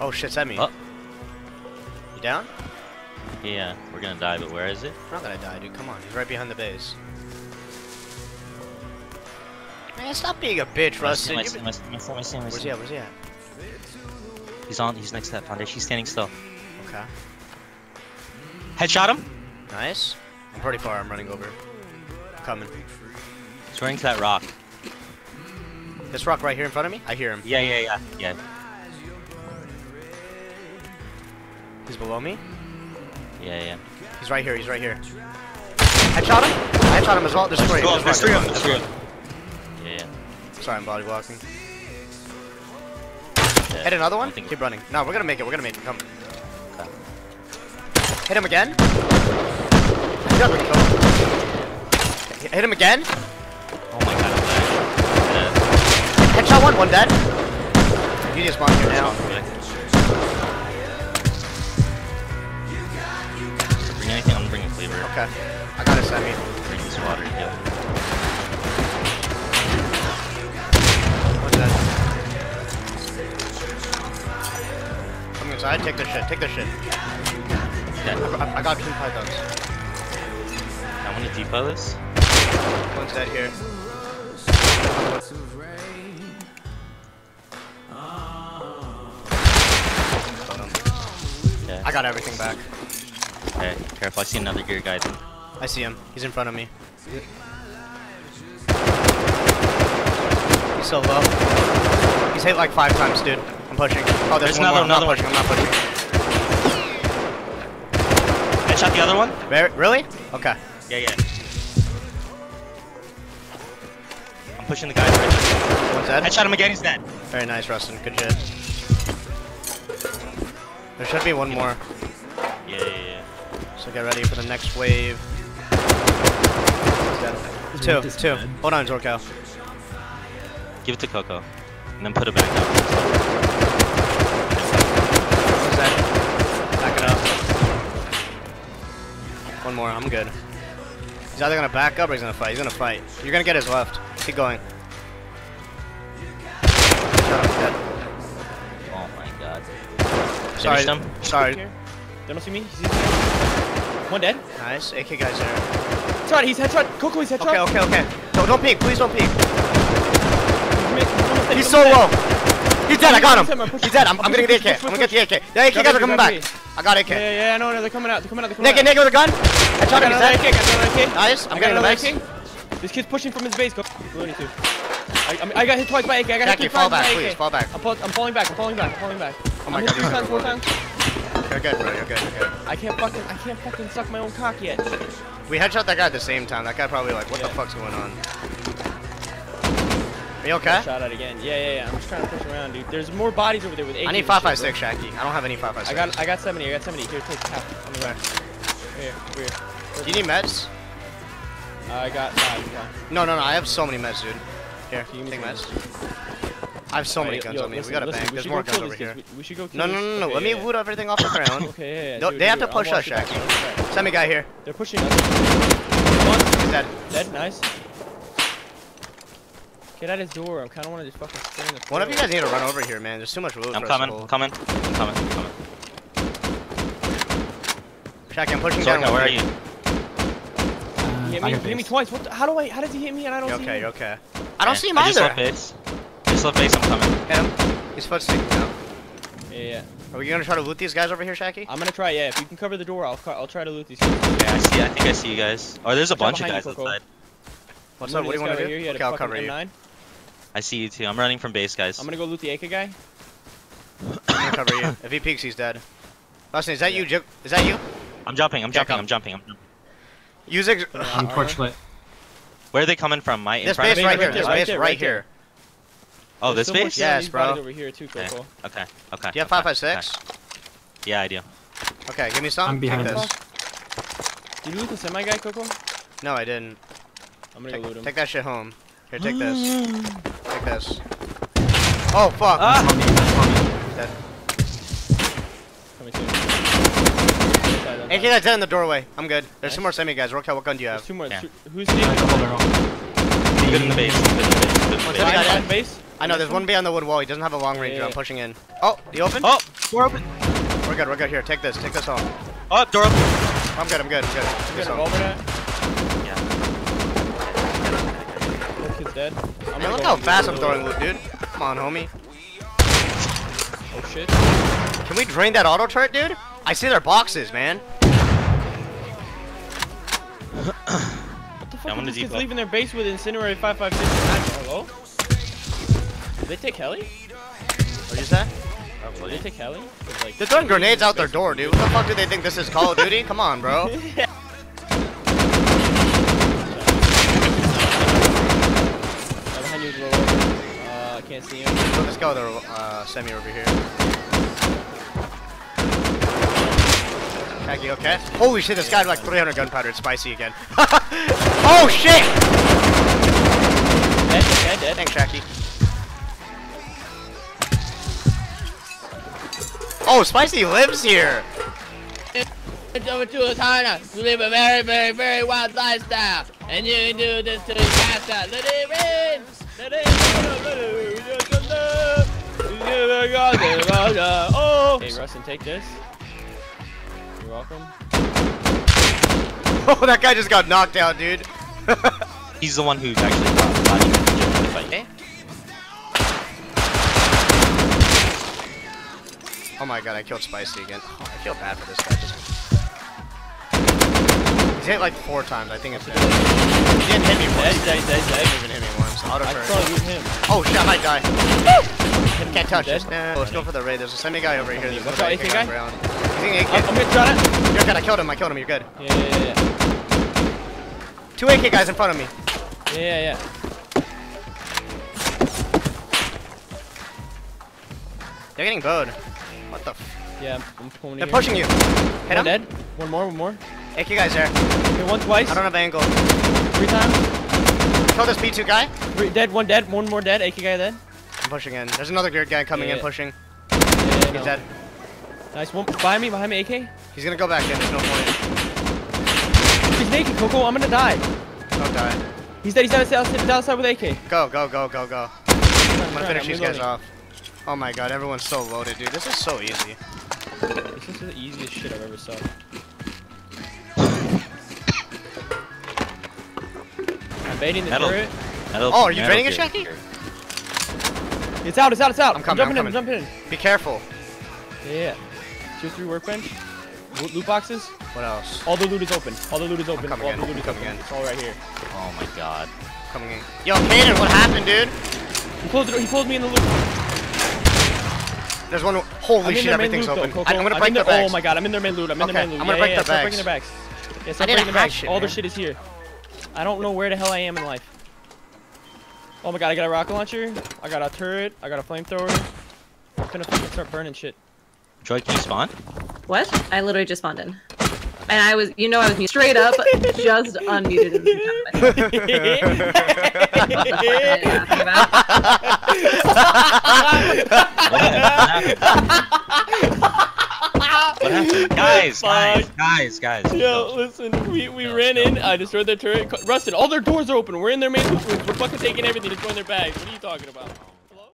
Oh shit, send me. Oh. You down? Yeah, we're gonna die, but where is it? We're not gonna die, dude. Come on, he's right behind the base. Man, stop being a bitch, Rustin. I Where's he at? Where's he at? He's on, he's next to that foundation. He's standing still. Okay. Headshot him. Nice. I'm pretty far. I'm running over. I'm coming. He's running to that rock. This rock right here in front of me? I hear him. Yeah, yeah, yeah, yeah. He's below me. Yeah, yeah. He's right here. He's right here. I shot him. I shot him as well. There's three. Go, There's there's three of them, there's three. Yeah, yeah. Sorry, I'm body blocking. yeah. Hit another one. Keep running. No, we're gonna make it. We're gonna make it. Come. Okay. Hit him again. Yeah, we can go. Hit him again. Oh my god, I'm dead. Headshot one. One dead. You just spawned here now. Okay. I got a semi. Bring this water, yeah. Come inside. Take this shit. Take this shit. Okay, I, I got two pythons. I want to depot this. One's dead here. I got everything back. Okay, careful. I see another gear guy. Then. I see him. He's in front of me. He's so low. He's hit like five times, dude. I'm pushing. Oh, there's, There's one more. another- I'm not another pushing. I'm not pushing. Headshot the other one? Very, really? Okay. Yeah, yeah. I'm pushing the right One's dead. Headshot him again, he's dead. Very nice, Rustin. Good shit. There should be one more. So get ready for the next wave. He's. Two, two. Hold on, Zorko. Give it to Coco. And then put it back up. One's dead. Back it up. One more. I'm good. He's either gonna back up or he's gonna fight. He's gonna fight. You're gonna get his left. Keep going. Shut up, dead. Oh my god. Sorry. Him? Sorry. They don't see me. One dead. Nice. AK guy's there. Headshot. He's headshot. Coco, he's headshot. Okay, okay, okay. No, don't peek. Please don't peek. He's He's so low. He's dead. I got him. He's dead. I'm, I'm gonna get the AK. I'm gonna get the AK. The AK guys are coming back. I got AK. Yeah, yeah, yeah, no, no, they're coming out. They're coming out. They're coming Naked, out. naked with a gun. I I shot got him. He's dead. AK. Got another AK. Nice. I'm I getting the another. AK. This kid's pushing from his base. Go. Looney too. I, I, mean, I got hit twice by AK. I got Jackie, hit fall twice by back, AK. please. Fall back. I'm, pull, I'm falling back. I'm falling back. I'm falling back. Oh my I'm god, three times, four times. You're good, bro. You're good. You're good. I can't fucking, I can't fucking suck my own cock yet. We headshot that guy at the same time. That guy probably like, what the fuck's going on? Are you okay? Shot at again. Yeah, yeah, yeah. I'm just trying to push around, dude. There's more bodies over there with. I need and 556, shit, Shaki. I don't have any bro. 556. I got, I got 70. I got 70. Here, take half on the right. Here, here. Do you need meds? I got five. Yeah. No, no, no. I have so many meds, dude. Here, take meds. I have so many guns yo, on me. listen, we gotta listen, bang. we There's more go guns over here. We, we should go kill No, no, no, no. okay, Let me yeah, yeah. loot everything off the ground. Okay, yeah, yeah. No, do they do have it. to I'll push walk us, you back. Shaq. Okay. Send me guy here. They're pushing us. One. He's dead. Dead, nice. Get at his door. I kind of want to just fucking spray in the One of you guys need to run over here, man. There's too much loot I'm coming, I'm coming, I'm coming, I'm coming. hold. Shaq, I'm pushing down. Zorka, where are you? Hit me, hit me twice. What? The, how do I? How does he hit me and I don't You see okay? him? You okay? I don't Okay, see him I just either. Base. Just left base, I'm coming. Hit him. He's foot sticking out. Yeah, yeah. Are we gonna try to loot these guys over here, Shaki? I'm gonna try. Yeah, if you can cover the door, I'll I'll try to loot these. guys. Yeah, I see, I think I see you guys. Oh, there's a Watch bunch of guys you, outside. What's up? What do you looting want to do? right here. He had Okay, a I'll cover you. M9. I see you too. I'm running from base, guys. I'm gonna go loot the AK guy. I'm gonna cover you. If he peeks, he's dead. Austin, is that you? Jip? Is that you? I'm jumping, I'm Yeah, jumping. I'm jumping, I'm jumping. Use ex- I'm torchlit. Where are they coming from? My in this front base right right here. This base there, right right there. here. Oh, There's this still more base? shit on Yes, bro. Over here too, Okay, Coco. okay, okay. Do you have okay, 556? okay. Yeah, I do. Okay, give me some. I'm behind Take this. Did you loot the semi guy, Coco? No, I didn't. I'm gonna go loot Take, him. take that shit home. Here, take this. Take this. Oh fuck. Ah! That's on me, that's on me. Dead. Coming soon. AK guy's dead in the doorway. I'm good. There's two more semi guys. Rokel, what gun do you There's have? two more. Yeah. Two- Who's the double barrel. Good in the base, good in the base, good in the base. Second. Behind dead. behind base? I know, there's one behind the wood wall. He doesn't have a long range. Yeah. I'm pushing in. Oh, you open? Oh, door open. We're good, we're good. Here, take this. Take this home. Oh, door open. I'm good, I'm good, I'm good. Take You this home. Yeah. That kid's dead. I'm Man, look how fast I'm throwing loot, dude. Come on, homie. Oh shit. Can we drain that auto turret, dude? I see their boxes, man. What the fuck I'm are gonna these kids leaving their base with Incendiary 556? Hello? Did they take heli? What you say? Did they take heli? Like, They're throwing grenades out their door, dude. What the fuck do they think this is Call of Duty? Come on, bro. Right behind you is a little over. Uh, I can't see him. So let's go, the uh, semi over here. Khaki, okay. Holy shit, this guy had like 300 gunpowder. It's spicy again. oh shit! Dead, dead, dead. Thanks, Shaggy. Oh, Spicy lives here! It's over to China to live a very, very, very wild lifestyle. And you do this to the castle. Let it rain! Let it rain! Oh! Hey, Rustin, take this. You're welcome. Oh, that guy just got knocked out, dude. He's the one who's actually got not even legitimate fight. Okay. Oh my god, I killed Spicy again. Oh, I feel bad for this guy. Just... He's hit like four times. I think it's dead. He didn't hit me once. Dead, dead, dead, He dead. didn't even hit me once. Auto I saw you him. Oh shit, I might die. Can't touch this. Nah, let's go for the raid. There's a semi guy over here. There's another AK guy? around. He's in AK. I'm, I'm gonna try it. You're good. I killed him. I killed him. You're good. Yeah, yeah, yeah, yeah. Two AK guys in front of me. Yeah, yeah, yeah. They're getting bowed. What the? F Yeah, I'm, pulling They're pushing you. Hit One him. dead. One more, one more. AK guys there. Okay, one twice. I don't have angle. Three times. Kill this B2 guy. Three, dead, one dead, one more dead. AK guy dead. I'm pushing in. There's another good guy coming in Yeah. pushing. Yeah, He's no. dead. Nice. One behind me, behind me, AK. He's gonna go back in. There's no point. He's naked, Coco. I'm gonna die. Don't die. He's dead. He's outside, outside, outside with AK. Go, go, go, go, go. I'm gonna finish these guys off. Oh my god, everyone's so loaded, dude. This is so easy. This is the easiest shit I've ever saw. I'm baiting the Metal. turret. Metal- Oh, are you Metal draining it, Gear. Shaggy? It's out. It's out. It's out. I'm coming, I'm jumping in. I'm jumping in. Be careful. Yeah, yeah. Two, three workbench. Loot, loot boxes. What else? All the loot is open. All the loot is open. coming All in, the loot I'm is coming open. in. It's all right here. Oh my god. Coming in. Yo, Kaden, what happened, dude? He closed it. He closed me in the loot. There's one. Holy I'm shit, everything's loot, open. though, I, Coco. am gonna I'm break in their their- oh bags. Oh my god, I'm in their main loot. I'm in Okay, their main loot. I'm gonna yeah, break yeah, their start bags. breaking their bags. Yeah, I start need a breaking their bags. hatchet, All their shit is here. I don't know where the hell I am in life. Oh my god, I got a rocket launcher. I got a turret. I got a flamethrower. I'm gonna fucking start burning shit. Joy, can you spawn? What? I literally just spawned in. And I was, you know, I was straight up, just unmuted in the What happened? Guys, guys, guys, guys. Yo, listen, we, we No, ran no. in, I destroyed their turret. Rusted, all their doors are open. We're in their main rooms. We're fucking taking everything, destroying their bags. What are you talking about?